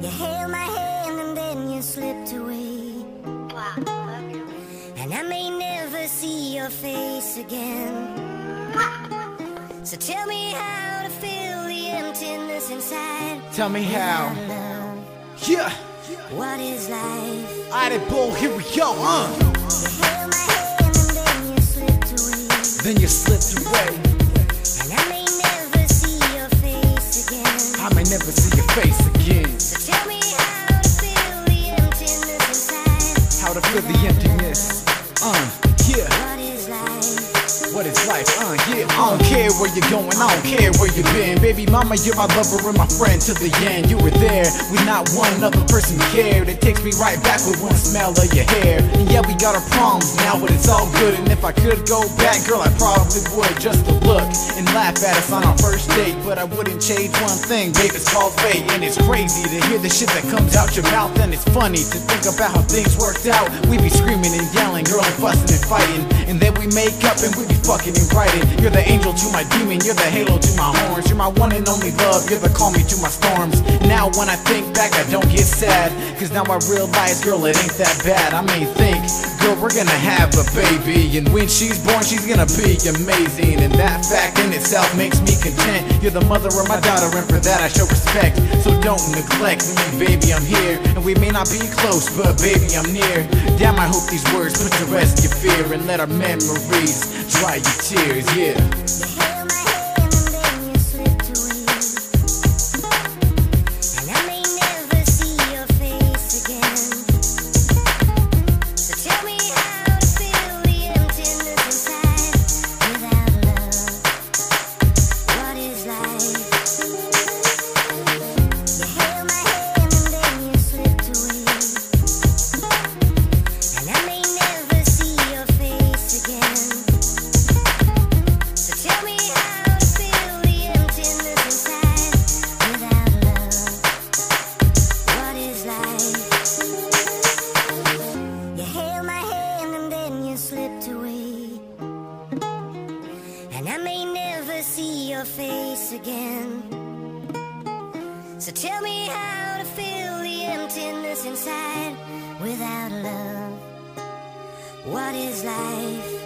You held my hand and then you slipped away. And I may never see your face again. So tell me how to fill the emptiness inside. Tell me how. Yeah. What is life? Audible, here we go, uh. You held my hand and then you slipped away. I may never see your face again. So tell me how to fill the emptiness inside. How to fill the emptiness. Uh, yeah. What is life? What is life? Uh, yeah. I don't care where you're going, I don't care where you've been. Baby mama, you're my lover and my friend to the end. You were there when not one other person cared. It takes me right back with one smell of your hair. And yeah, we got our problems now, but it's all good. And if I could go back, girl, I probably would just to look and laugh at us on our first date. But I wouldn't change one thing, babe. It's called fate, and it's crazy to hear the shit that comes out your mouth. And it's funny to think about how things worked out. We be screaming and yelling, girl, and fussing and fighting, we make up and we be fucking and writing. You're the angel to my demon, you're the halo to my horns. You're my one and only love, you're the calm me to my storms. Now when I think back, I don't get sad, cause now I realize, girl, it ain't that bad. I may think, we're gonna have a baby, and when she's born, she's gonna be amazing. And that fact in itself makes me content. You're the mother of my daughter, and for that I show respect. So don't neglect me, baby, I'm here. And we may not be close, but baby, I'm near. Damn, I hope these words put to rest your fear and let our memories dry your tears, yeah. Your face again. So tell me how to fill the emptiness inside without love. What is life?